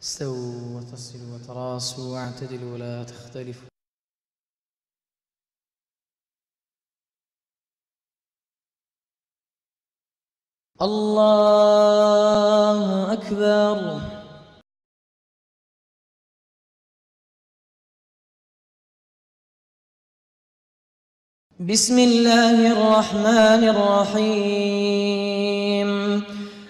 استووا وتصلوا وتراصوا واعتدلوا ولا تختلفوا. الله أكبر. بسم الله الرحمن الرحيم.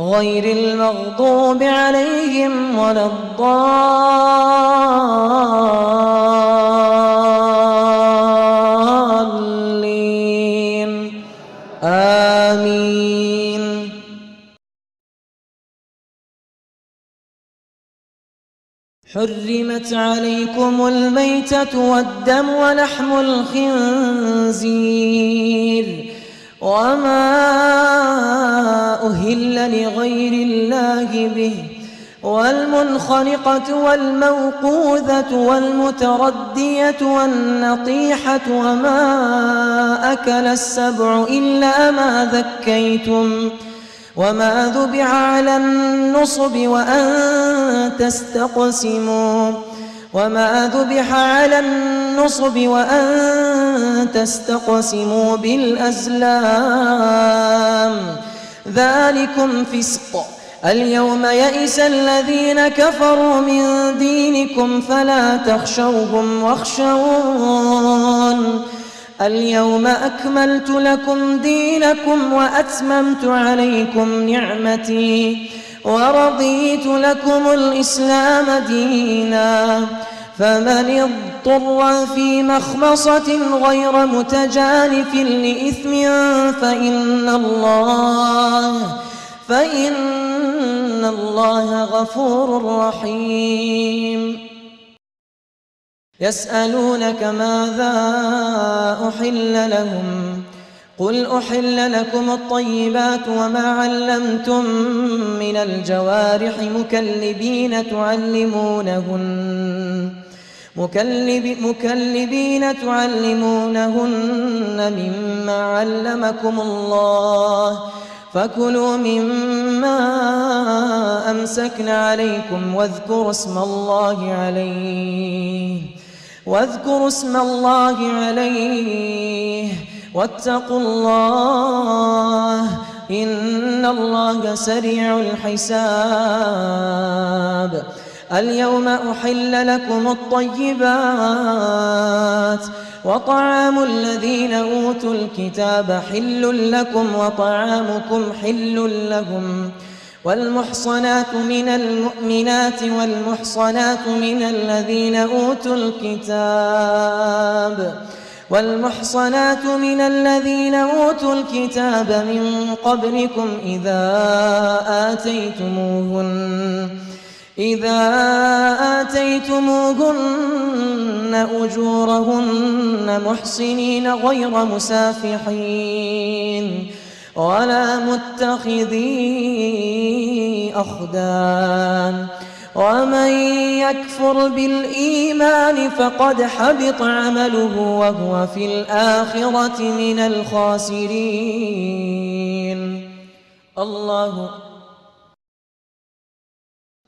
غير المغضوب عليهم ولا الضالين. آمين. حرمت عليكم الميتة والدم ولحم الخنزير. وما أهل لغير الله به والمنخنقة والموقوذة والمتردية والنطيحة وما أكل السبع إلا ما ذكيتم وما ذبح على النصب وأن تستقسموا وما ذبح على النصب وأن تستقسموا بالأزلام. ذلكم فسق. اليوم يئس الذين كفروا من دينكم فلا تخشوهم واخشون. اليوم أكملت لكم دينكم وأتممت عليكم نعمتي ورضيت لكم الإسلام دينا. فمن اضطر في مخمصة غير متجانف لإثم فإن الله فإن الله غفور رحيم. يسألونك ماذا أحل لهم؟ قل أحل لكم الطيبات وما علمتم من الجوارح مكلبين تعلمونهن. مكلب مكلبين تعلمونهن مما علمكم الله. فكلوا مما أمسكن عليكم واذكروا اسم الله عليه. واذكروا اسم الله عليه. واتقوا الله. إن الله سريع الحساب. اليوم أحل لكم الطيبات وطعام الذين أوتوا الكتاب حل لكم وطعامكم حل لهم والمحصنات من المؤمنات والمحصنات من الذين أوتوا الكتاب والمحصنات من الذين أوتوا الكتاب من قبلكم إذا آتيتموهن إذا آتيتموهن أجورهن محصنين غير مسافحين ولا متخذي أخدان ومن يكفر بالإيمان فقد حبط عمله وهو في الآخرة من الخاسرين. الله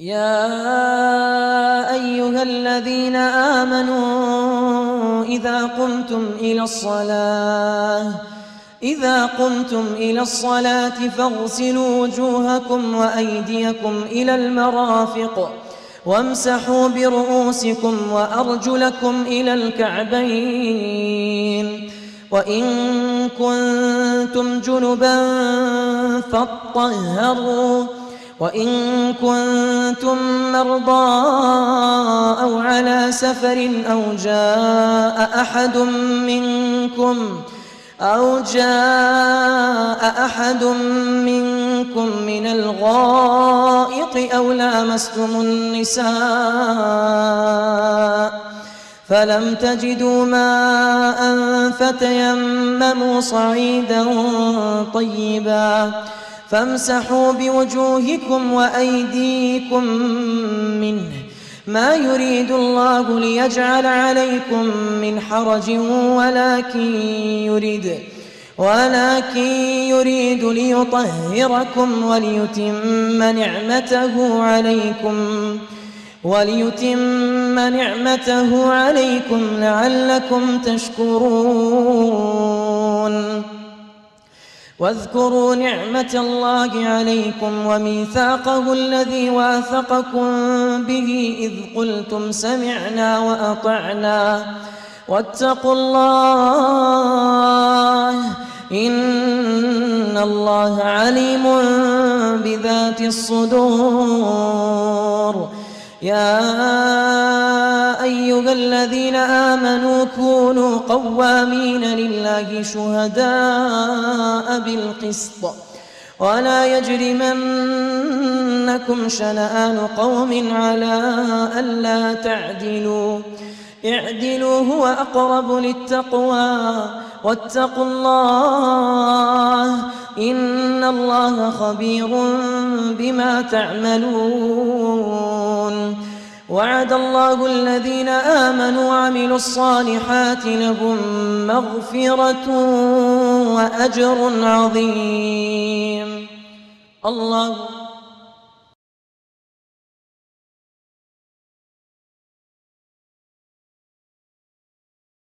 يا أيها الذين آمنوا إذا قمتم إلى الصلاة إذا قمتم إلى الصلاة فاغسلوا وجوهكم وأيديكم إلى المرافق وامسحوا برؤوسكم وأرجلكم إلى الكعبين. وإن كنتم جنبا فاطهروا وإن كنتم مرضى أو على سفر أو جاء أحد منكم أو جاء أحد منكم من الغائط أو لامستم النساء فلم تجدوا ماء فتيمموا صعيدا طيبا فامسحوا بوجوهكم وأيديكم منه. ما يريد الله ليجعل عليكم من حرج ولكن يريد ولكن يريد ليطهركم وليتم نعمته عليكم وليتم نعمته عليكم لعلكم تشكرون. واذكروا نعمة الله عليكم وميثاقه الذي واثقكم به إذ قلتم سمعنا وأطعنا. واتقوا الله إن الله عليم بذات الصدور. يا أيها الذين آمنوا قوامين لله شهداء بالقسط. ولا يجرمنكم شنآن قوم على ألا تعدلوا. اعدلوا هو أقرب للتقوى واتقوا الله إن الله خبير بما تعملون. وعد الله الذين آمنوا وعملوا الصالحات لهم مغفرة وأجر عظيم. الله